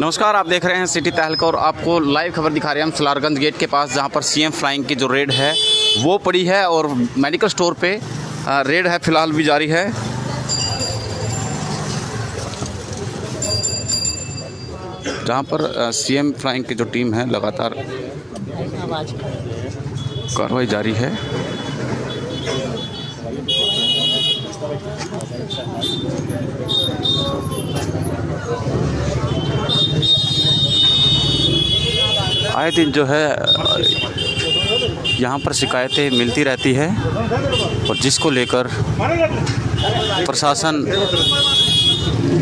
नमस्कार आप देख रहे हैं सिटी तहलका और आपको लाइव खबर दिखा रहे हैं हम सलारगंज गेट के पास जहाँ पर सीएम फ्लाइंग की जो रेड है वो पड़ी है और मेडिकल स्टोर पे रेड है फ़िलहाल भी जारी है। जहाँ पर सीएम फ्लाइंग की जो टीम है लगातार कार्रवाई जारी है। आए दिन जो है, यहाँ पर शिकायतें मिलती रहती है और जिसको लेकर प्रशासन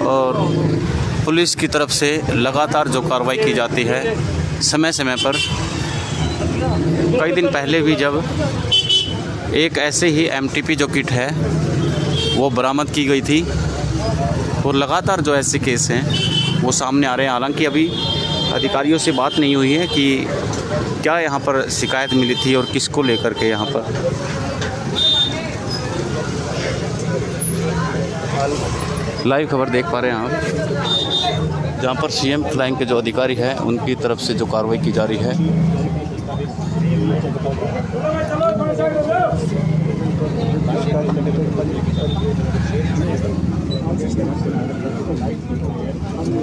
और पुलिस की तरफ़ से लगातार जो कार्रवाई की जाती है, समय समय पर कई दिन पहले भी जब एक ऐसे ही एमटीपी जो किट है, वो बरामद की गई थी और लगातार जो ऐसे केस हैं, वो सामने आ रहे हैं। हालाँकि अभी अधिकारियों से बात नहीं हुई है कि क्या यहाँ पर शिकायत मिली थी और किसको लेकर के यहाँ पर? लाइव खबर देख पा रहे हैं आप। जहाँ पर सीएम फ्लाइंग के जो अधिकारी हैं, उनकी तरफ़ से जो कार्रवाई की जा रही है। सब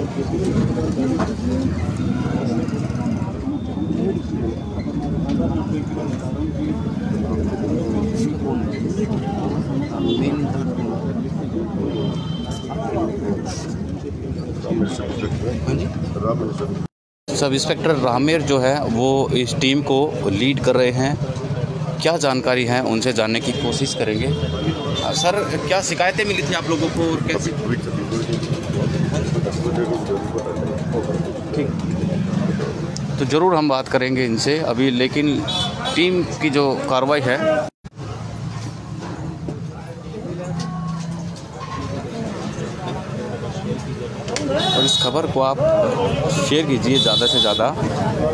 इंस्पेक्टर रामेर जो है, वो इस टीम को लीड कर रहे हैं। क्या जानकारी है उनसे जानने की कोशिश करेंगे। सर, क्या शिकायतें मिली थी आप लोगों को और कैसे? ठीक। तो ज़रूर हम बात करेंगे इनसे अभी, लेकिन टीम की जो कार्रवाई है। और इस खबर को आप शेयर कीजिए ज़्यादा से ज़्यादा।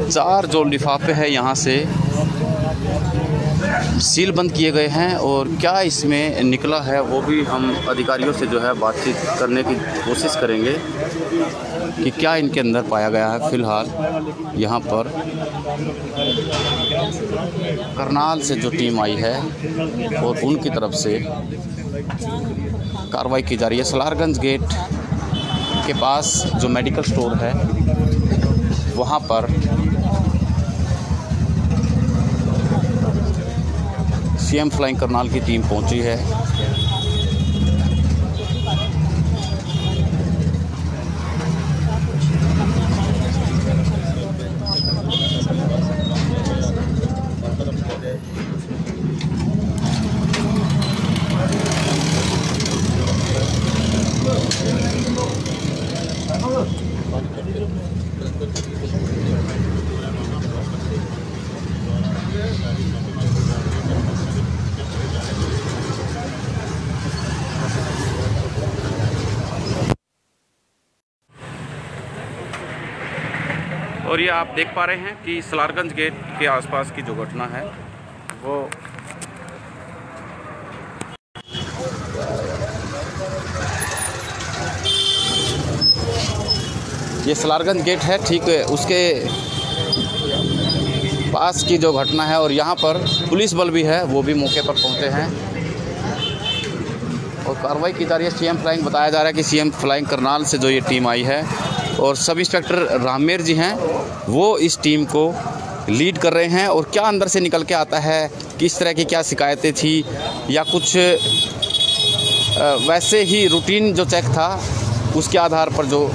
चार जो लिफाफे हैं यहाँ से सील बंद किए गए हैं और क्या इसमें निकला है, वो भी हम अधिकारियों से जो है बातचीत करने की कोशिश करेंगे कि क्या इनके अंदर पाया गया है फ़िलहाल यहाँ पर। करनाल से जो टीम आई है और उनकी तरफ़ से कार्रवाई की जा रही है। सलारगंज गेट के पास जो मेडिकल स्टोर है, वहाँ पर सीएम फ्लाइंग करनाल की टीम पहुँची है। ये आप देख पा रहे हैं कि सलारगंज गेट के आसपास की जो घटना है, वो ये सलारगंज गेट है, ठीक है, उसके पास की जो घटना है और यहाँ पर पुलिस बल भी है, वो भी मौके पर पहुँचे हैं। और कार्रवाई की जा रही है, सीएम फ्लाइंग, बताया जा रहा है कि सीएम फ्लाइंग करनाल से जो ये टीम आई है और सब इंस्पेक्टर रामेर जी हैं, वो इस टीम को लीड कर रहे हैं और क्या अंदर से निकल के आता है, किस तरह की क्या शिकायतें थी, या कुछ वैसे ही रूटीन जो चेक था, उसके आधार पर जो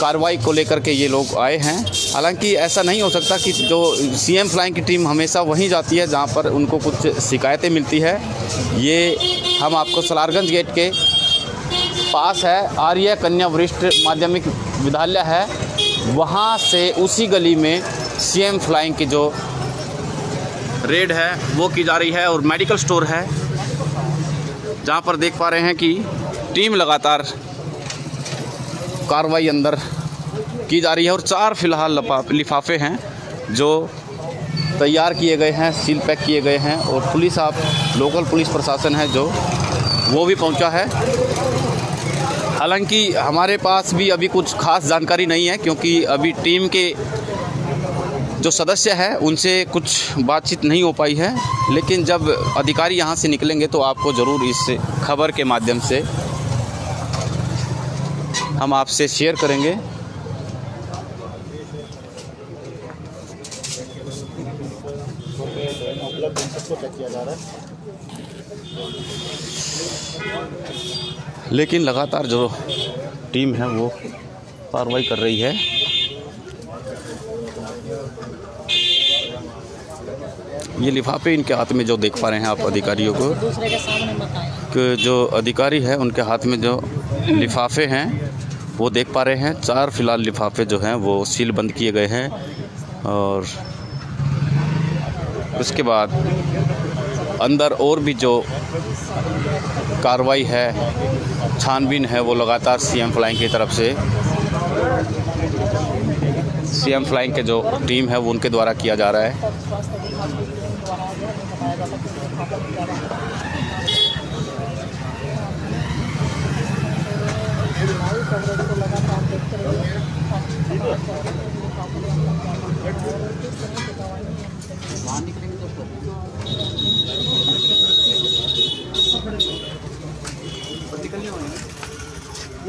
कार्रवाई को लेकर के ये लोग आए हैं। हालाँकि ऐसा नहीं हो सकता कि जो सीएम फ्लाइंग की टीम हमेशा वहीं जाती है, जहाँ पर उनको कुछ शिकायतें मिलती है। ये हम आपको सलारगंज गेट के पास है, आर्य कन्या वरिष्ठ माध्यमिक विद्यालय है। वहाँ से उसी गली में सीएम फ्लाइंग की जो रेड है, वो की जा रही है और मेडिकल स्टोर है। जहाँ पर देख पा रहे हैं कि टीम लगातार कार्रवाई अंदर की जा रही है और चार फ़िलहाल लिफाफे हैं, जो तैयार किए गए हैं सील पैक किए गए हैं और पुलिस आप लोकल पुलिस प्रशासन है जो, वो भी पहुँचा है। हालाँकि हमारे पास भी अभी कुछ खास जानकारी नहीं है, क्योंकि अभी टीम के जो सदस्य हैं, उनसे कुछ बातचीत नहीं हो पाई है। लेकिन जब अधिकारी यहाँ से निकलेंगे तो आपको ज़रूर इस खबर के माध्यम से हम आपसे शेयर करेंगे। लेकिन लगातार जो टीम है वो कार्रवाई कर रही है। ये लिफाफे इनके हाथ में जो देख पा रहे हैं आप अधिकारियों को, कि जो अधिकारी है उनके हाथ में जो लिफाफे हैं, वो देख पा रहे हैं। चार फ़िलहाल लिफाफे जो हैं वो सील बंद किए गए हैं और उसके बाद अंदर और भी जो कार्रवाई है छानबीन है वो लगातार सीएम फ्लाइंग की तरफ़ से। सीएम फ्लाइंग के जो टीम है वो उनके द्वारा किया जा रहा है। स्वास्थ्य विभाग की टीम द्वारा जो बताया जाता है कि लिफाफा दिया जा रहा है हमारी कवरेज को लगातार देखते रहिए ताकि पता चले कि लिफाफे के अंदर क्या मामला है और किस तरह की दवाइयाँ हम देंगे। और क्लियर तो हो ही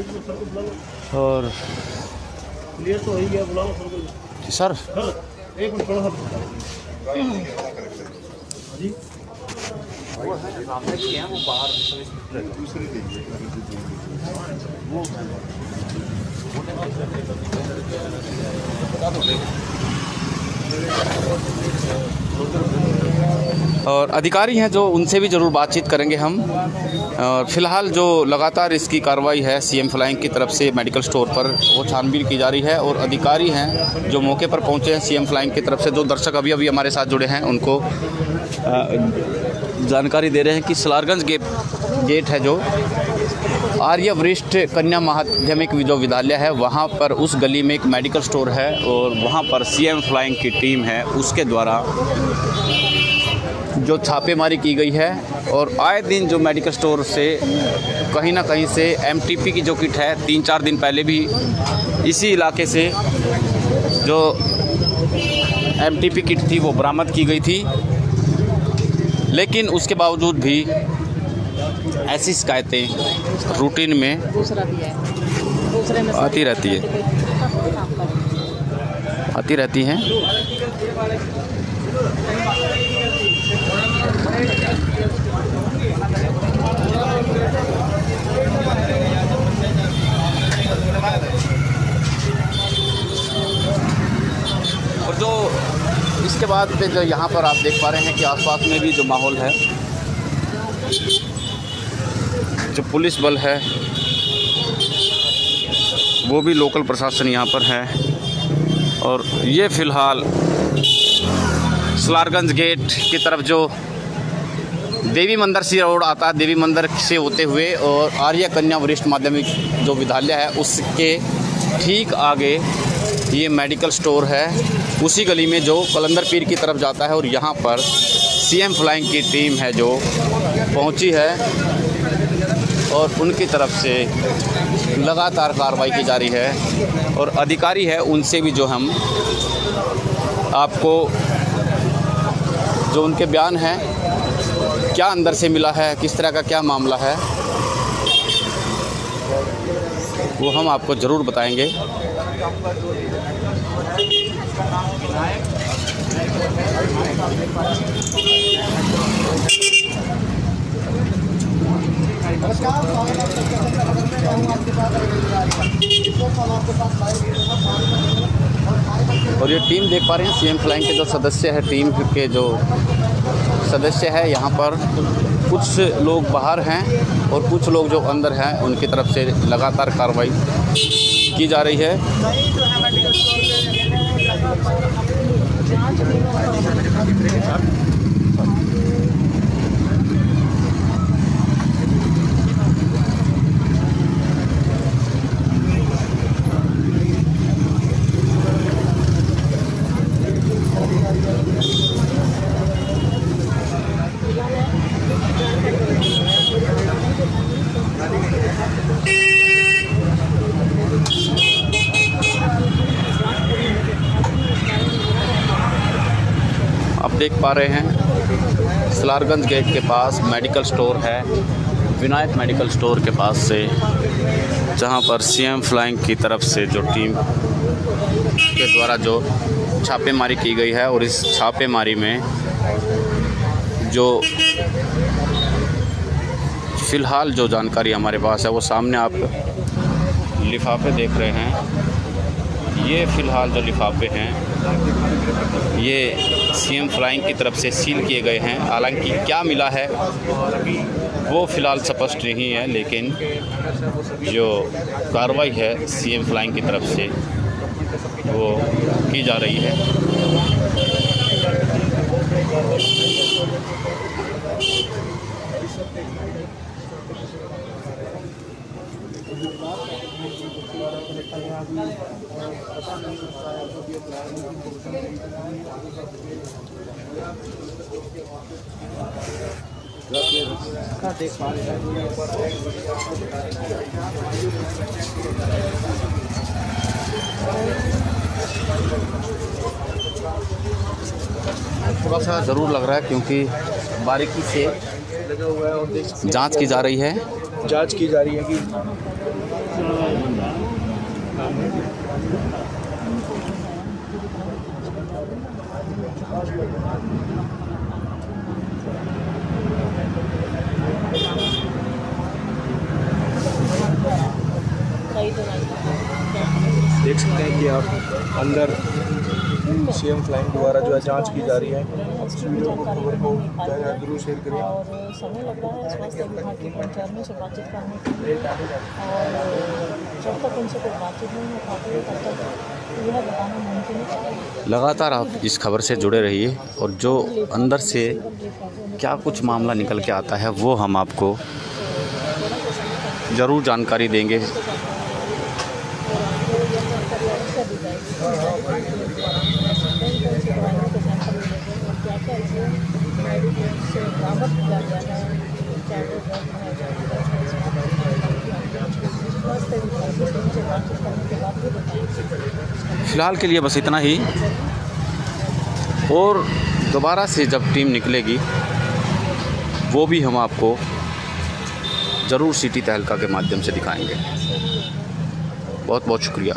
गया सर को सर। सर एक मिनट थोड़ा और अधिकारी हैं जो उनसे भी ज़रूर बातचीत करेंगे हम। फ़िलहाल जो लगातार इसकी कार्रवाई है सीएम फ्लाइंग की तरफ़ से मेडिकल स्टोर पर, वो छानबीन की जा रही है और अधिकारी हैं जो मौके पर पहुँचे हैं सीएम फ्लाइंग की तरफ़ से, जो दर्शक अभी अभी हमारे साथ जुड़े हैं, उनको जानकारी दे रहे हैं कि सलारगंज गेट गेट है जो, आर्य वरिष्ठ कन्या माध्यमिक जो विद्यालय है, वहाँ पर उस गली में एक मेडिकल स्टोर है और वहाँ पर सीएम फ्लाइंग की टीम है, उसके द्वारा जो छापेमारी की गई है और आए दिन जो मेडिकल स्टोर से कहीं ना कहीं से एमटीपी की जो किट है, तीन चार दिन पहले भी इसी इलाके से जो एमटीपी किट थी वो बरामद की गई थी लेकिन उसके बावजूद भी ऐसी शिकायतें रूटीन में आती रहती है। आती रहती हैं और जो इसके बाद फिर जो यहाँ पर आप देख पा रहे हैं कि आसपास में भी जो माहौल है, जो पुलिस बल है, वो भी लोकल प्रशासन यहाँ पर है। और ये फ़िलहाल सलारगंज गेट की तरफ़ जो देवी मंदिर से रोड आता है, देवी मंदिर से होते हुए और आर्य कन्या वरिष्ठ माध्यमिक जो विद्यालय है, उसके ठीक आगे ये मेडिकल स्टोर है। उसी गली में जो कलंदर पीर की तरफ़ जाता है और यहाँ पर सीएम फ्लाइंग की टीम है जो पहुँची है और उनकी तरफ़ से लगातार कार्रवाई की जा रही है और अधिकारी है, उनसे भी जो हम आपको जो उनके बयान हैं, क्या अंदर से मिला है, किस तरह का क्या मामला है, वो हम आपको ज़रूर बताएँगे। और ये टीम देख पा रहे हैं सीएम फ्लाइंग के जो सदस्य है टीम के जो सदस्य है यहाँ पर कुछ लोग बाहर हैं और कुछ लोग जो अंदर हैं उनकी तरफ़ से लगातार कार्रवाई की जा रही है हमारे खिलाफ देख पा रहे हैं। सलारगंज गेट के पास मेडिकल स्टोर है। विनायक मेडिकल स्टोर के पास से, जहाँ पर सीएम फ्लाइंग की तरफ़ से जो टीम के द्वारा जो छापेमारी की गई है और इस छापेमारी में जो फ़िलहाल जो जानकारी हमारे पास है, वो सामने आप लिफाफे देख रहे हैं। ये फ़िलहाल जो लिफाफे हैं, ये सीएम फ्लाइंग की तरफ़ से सील किए गए हैं। हालाँकि क्या मिला है, वो फ़िलहाल स्पष्ट नहीं है, लेकिन जो कार्रवाई है सीएम फ्लाइंग की तरफ़ से, वो की जा रही है। थोड़ा सा ज़रूर लग रहा है क्योंकि बारीकी से जाँच की जा रही है। जाँच की जा रही है कि देख सकते हैं कि आप अंदर सीएम फ्लाइंग द्वारा जो है जाँच की जा रही है। इस वीडियो को खबर को ज़्यादा ज़रूर शेयर करें और समय लग रहा है स्वास्थ्य विभाग के कर्मचारियों से बातचीत करने के लिए। और जब तक उनसे कोई बातचीत नहीं हो पाती है तब तक यह बताना मुमकिन है। लगातार आप इस खबर से जुड़े रहिए और जो अंदर से क्या कुछ मामला निकल के आता है वो हम आपको ज़रूर जानकारी देंगे। फ़िलहाल के लिए बस इतना ही। और दोबारा से जब टीम निकलेगी, वो भी हम आपको ज़रूर सिटी तहलका के माध्यम से दिखाएँगे। बहुत बहुत शुक्रिया।